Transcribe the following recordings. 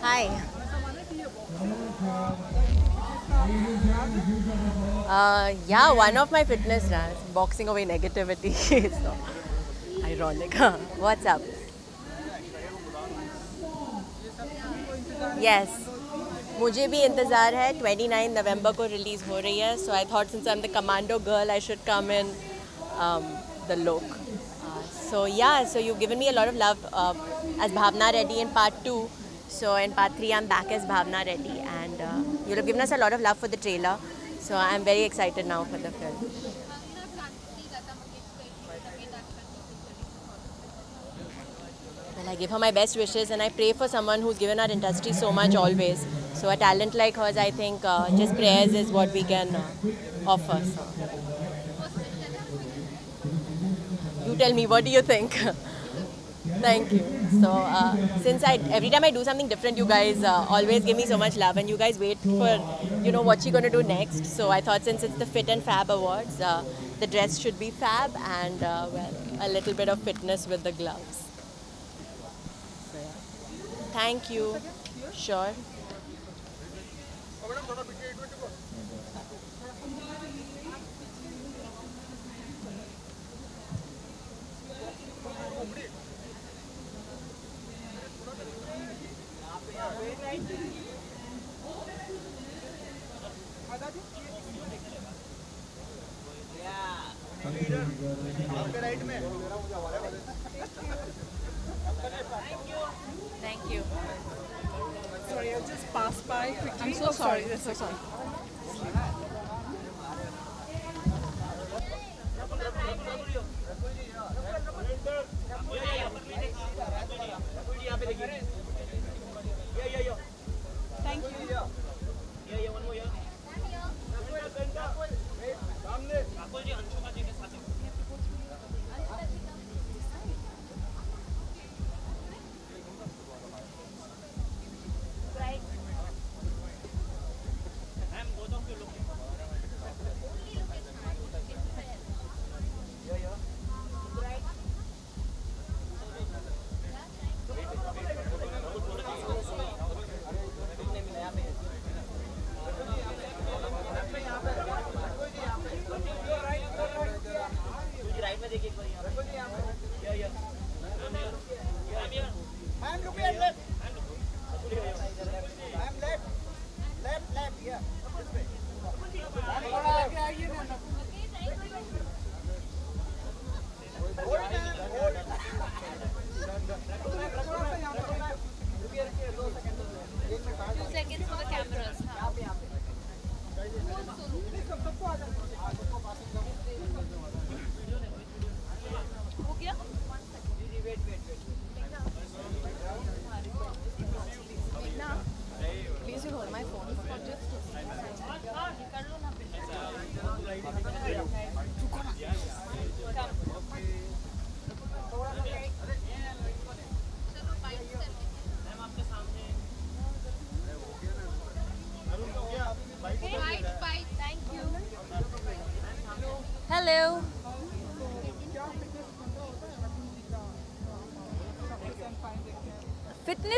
Hi. Uh, yeah, one of my fitness runs, boxing away negativity. so, Rolex. What's up? Yes. मुझे भी इंतज़ार है 29 नवंबर को release हो रही है so I thought since I am the commando girl I should come in the look so yeah so you given me a of love as Bhavna Reddy in part two so in part three I am back as Bhavna Reddy and you given us a of love for the trailer so I am very excited now for the film i give her my best wishes and i pray for someone who's given our industry so much always. So a talent like hers i think uh, just prayers is what we can uh, offer so. you tell me what do you think? Thank you. So uh, since i every time i do something different you guys uh, always give me so much love and you guys wait for you know what you're going to do next. So i thought since it's the fit and fab awards uh, the dress should be fab and uh, well a little bit of fitness with the gloves thank you. Sure Sorry, I just passed by quickly. I'm so sorry. That's so sorry. Thank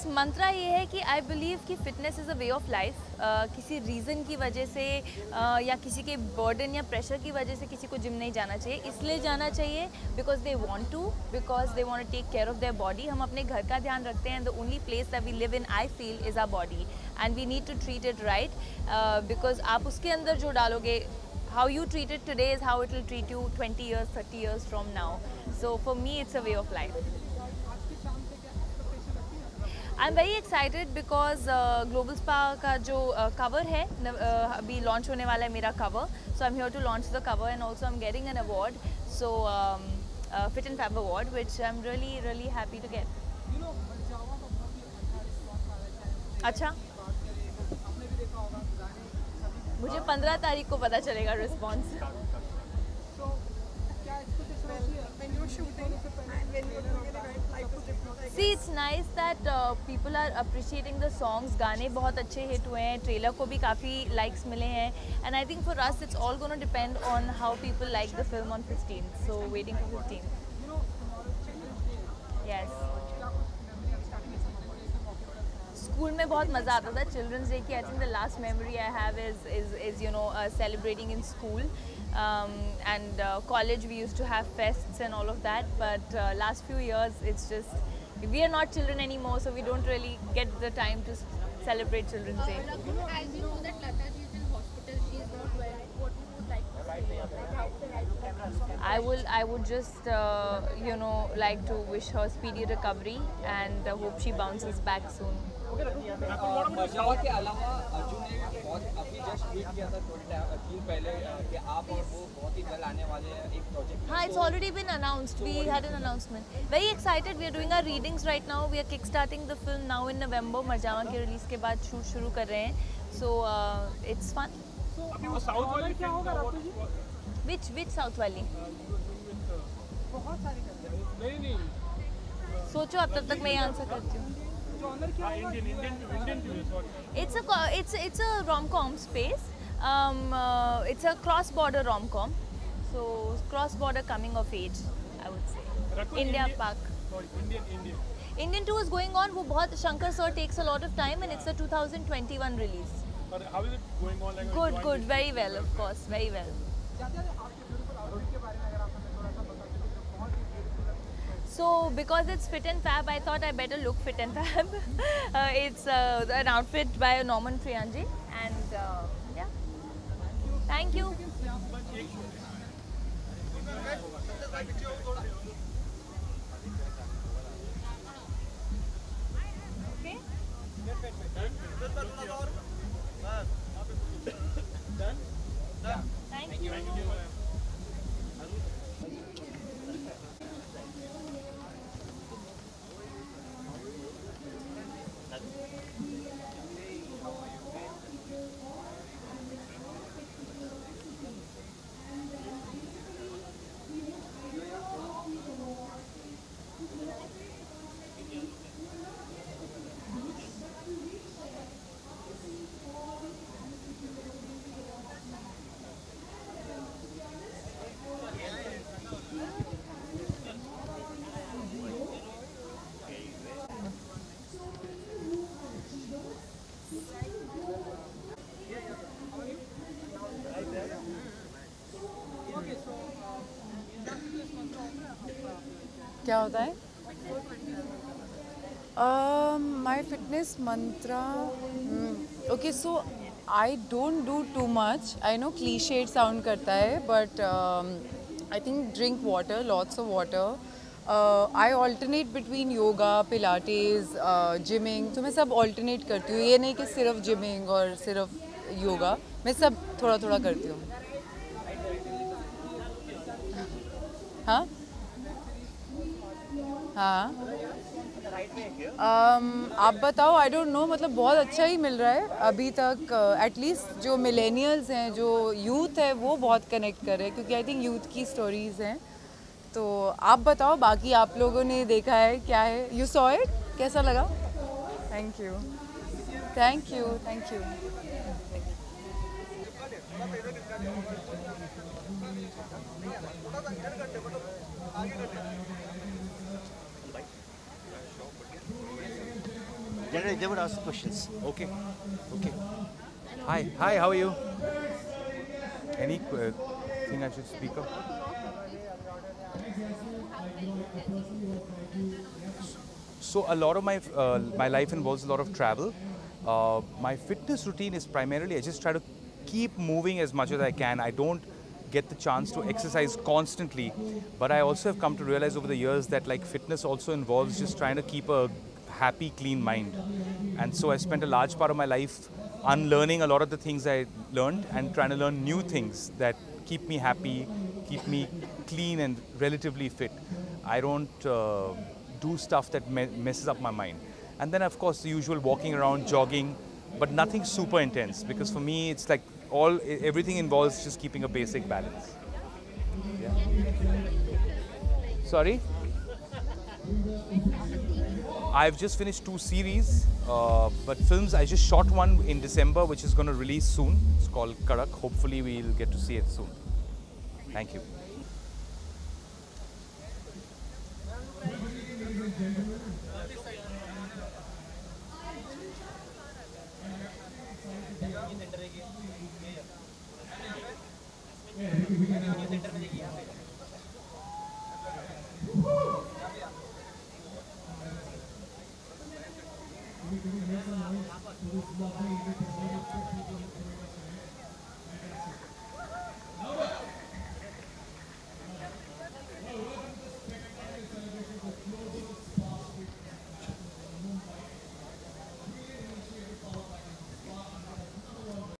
fitness mantra ये है कि I believe कि fitness is a way of life किसी reason की वजह से uh, या किसी के बर्डन या प्रेशर की वजह से किसी को जिम नहीं जाना चाहिए। इसलिए जाना चाहिए because they want to because they want take care of their body हम अपने घर का ध्यान रखते हैं। The only place that we live in I feel is our body and we need to treat it right because आप उसके अंदर जो डालोगे how you treat it today is how it will treat you 20 years 30 years from now. So for me it's a way of life. I am very excited because global spa का जो cover uh, है न- uh, अभी launch होने वाला है मेरा cover so I am here to launch the cover and also I am getting an award so fit and fab award which I am really really happy to get अच्छा? मुझे पंद्रह तारीख को पता चलेगा response see it's nice that people are appreciating the songs गाने बहुत अच्छे हिट हुए हैं। ट्रेलर को भी काफ़ी लाइक्स मिले हैं। And I think for us it's all gonna depend on how people like the film on fifteen so waiting for fifteen yes school में बहुत मज़ा आता था। चिल्ड्रंस डे की I think the last memory I have is is is you know celebrating in school and college we use to have fests and all of that but last few years it's just we are not children any more so we don't really get the time to celebrate children's day I will I would just uh, you know like to wish her speedy recovery and uh, hope she bounces back soon. Just tweet किया था थोड़ी दिन पहले कि आप और वो बहुत ही जल्द हाँ it's already been announced we had an announcement very excited we are doing our readings right now we are kick starting the film now in November मजावा के रिलीज़ के बाद शूट शुरू कर रहे हैं सो इट्स फन साउथ क्या होगा रातू जी Which which South वाली? बहुत सारी करते हैं नहीं नहीं सोचो अब तब तक मैं ये आंसर करती हूँ. जो अंदर क्या होगा इंडियन इंडियन इंडियन भी sorry It's a co- it's it's a rom-com space. Um, uh, it's a cross-border rom-com. So cross-border coming of age, I would say. Rakul, India India- Park. Sorry Indian Indian Indian 2 is going on. वो बहुत Shankar sir takes a lot of time and it's a 2021 release. और how is it going on like Good, good, very well, of course, very well. So, because it's fit and fab, I thought I better look fit and fab. uh, it's uh, an outfit by Norman Trianji, and uh, yeah. Thank you. Okay. क्या होता है? My fitness mantra okay so I don't do too much I know clichéd sound करता है but I think drink water lots of water I alternate between yoga pilates gymming तो मैं सब alternate करती हूँ. ये नहीं कि सिर्फ़ जिमिंग और सिर्फ़ योगा मैं सब थोड़ा थोड़ा करती हूँ. हाँ हाँ। Um, आप बताओ आई डोंट नो मतलब बहुत अच्छा ही मिल रहा है। अभी तक एटलीस्ट uh, जो मिलेनियल्स हैं जो यूथ है वो बहुत कनेक्ट कर रहे हैं क्योंकि आई थिंक यूथ की स्टोरीज हैं। तो आप बताओ बाकी आप लोगों ने देखा है क्या है? यू सॉ इट कैसा लगा? Thank you thank you thank you Generally, they would ask questions. Okay. Okay. Hi. Hi. How are you? Any uh, thing I should speak of? So a lot of my uh, my life involves a lot of travel. Uh, my fitness routine is primarily I just try to keep moving as much as I can. I don't get the chance to exercise constantly, but I also have come to realize over the years that like fitness also involves just trying to keep a happy, clean mind. And so I spent a large part of my life unlearning a lot of the things I learned and trying to learn new things that keep me happy, keep me clean and relatively fit. I don't uh, do stuff that me- messes up my mind. And then, of course, the usual walking around, jogging, but nothing super intense because for me, it's like all everything involves just keeping a basic balance. Yeah. Sorry? I've just finished two series, uh, but films. I just shot one in December, which is going to release soon. It's called Karak. Hopefully, we'll get to see it soon. Thank you.